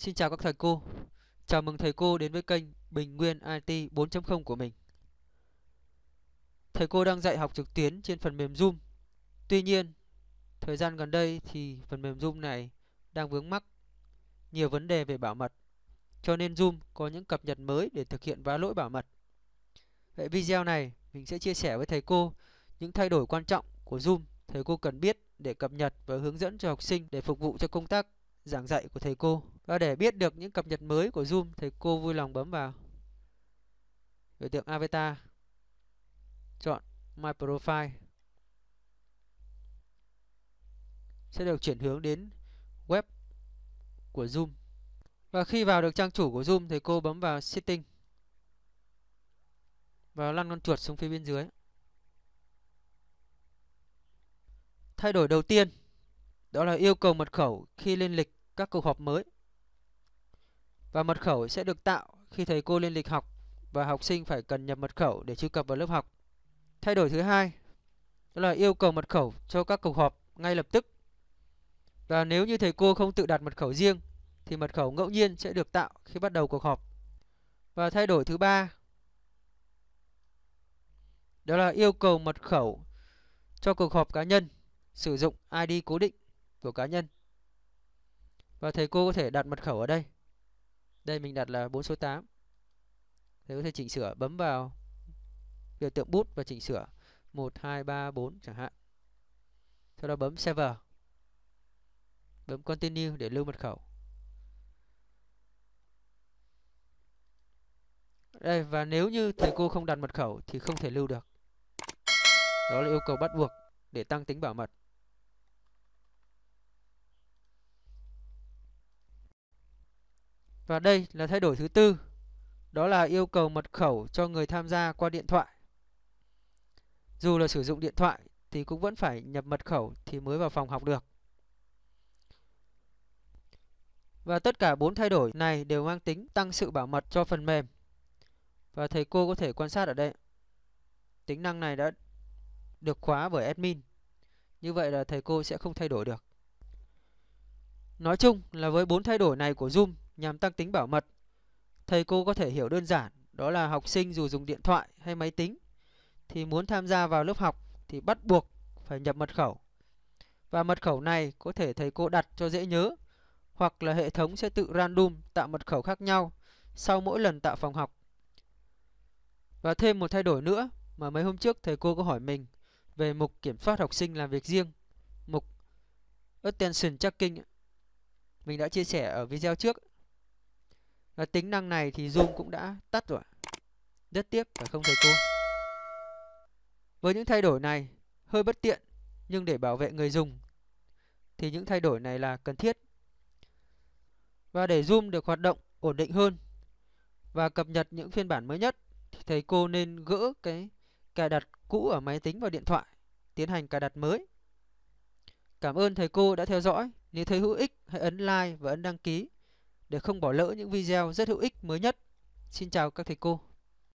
Xin chào các thầy cô. Chào mừng thầy cô đến với kênh Bình Nguyên IT 4.0 của mình. Thầy cô đang dạy học trực tuyến trên phần mềm Zoom. Tuy nhiên, thời gian gần đây thì phần mềm Zoom này đang vướng mắc nhiều vấn đề về bảo mật. Cho nên Zoom có những cập nhật mới để thực hiện vá lỗi bảo mật. Vậy video này mình sẽ chia sẻ với thầy cô những thay đổi quan trọng của Zoom thầy cô cần biết để cập nhật và hướng dẫn cho học sinh để phục vụ cho công tác giảng dạy của thầy cô. Và để biết được những cập nhật mới của Zoom, thầy cô vui lòng bấm vào biểu tượng avatar, chọn My Profile. Sẽ được chuyển hướng đến web của Zoom. Và khi vào được trang chủ của Zoom, thầy cô bấm vào Setting và lăn con chuột xuống phía bên dưới. Thay đổi đầu tiên đó là yêu cầu mật khẩu khi lên lịch các cuộc họp mới. Và mật khẩu sẽ được tạo khi thầy cô lên lịch học và học sinh phải cần nhập mật khẩu để truy cập vào lớp học. Thay đổi thứ hai, đó là yêu cầu mật khẩu cho các cuộc họp ngay lập tức. Và nếu như thầy cô không tự đặt mật khẩu riêng, thì mật khẩu ngẫu nhiên sẽ được tạo khi bắt đầu cuộc họp. Và thay đổi thứ ba, đó là yêu cầu mật khẩu cho cuộc họp cá nhân sử dụng ID cố định của cá nhân. Và thầy cô có thể đặt mật khẩu ở đây. Đây mình đặt là 4 số 8. Thầy có thể chỉnh sửa, bấm vào biểu tượng bút và chỉnh sửa 1 2 3 4 chẳng hạn. Sau đó bấm server. Bấm continue để lưu mật khẩu. Đây, và nếu như thầy cô không đặt mật khẩu thì không thể lưu được. Đó là yêu cầu bắt buộc để tăng tính bảo mật. Và đây là thay đổi thứ tư. Đó là yêu cầu mật khẩu cho người tham gia qua điện thoại. Dù là sử dụng điện thoại thì cũng vẫn phải nhập mật khẩu thì mới vào phòng học được. Và tất cả bốn thay đổi này đều mang tính tăng sự bảo mật cho phần mềm. Và thầy cô có thể quan sát ở đây. Tính năng này đã được khóa bởi admin. Như vậy là thầy cô sẽ không thay đổi được. Nói chung là với bốn thay đổi này của Zoom nhằm tăng tính bảo mật, thầy cô có thể hiểu đơn giản đó là học sinh dù dùng điện thoại hay máy tính thì muốn tham gia vào lớp học thì bắt buộc phải nhập mật khẩu. Và mật khẩu này có thể thầy cô đặt cho dễ nhớ hoặc là hệ thống sẽ tự random tạo mật khẩu khác nhau sau mỗi lần tạo phòng học. Và thêm một thay đổi nữa mà mấy hôm trước thầy cô có hỏi mình về mục kiểm soát học sinh làm việc riêng, mục Attention Tracking. Mình đã chia sẻ ở video trước à, tính năng này thì Zoom cũng đã tắt rồi. Rất tiếc phải không thầy cô? Với những thay đổi này hơi bất tiện nhưng để bảo vệ người dùng thì những thay đổi này là cần thiết. Và để Zoom được hoạt động ổn định hơn và cập nhật những phiên bản mới nhất thì thầy cô nên gỡ cái cài đặt cũ ở máy tính và điện thoại, tiến hành cài đặt mới. Cảm ơn thầy cô đã theo dõi. Nếu thấy hữu ích, hãy ấn like và ấn đăng ký để không bỏ lỡ những video rất hữu ích mới nhất. Xin chào các thầy cô.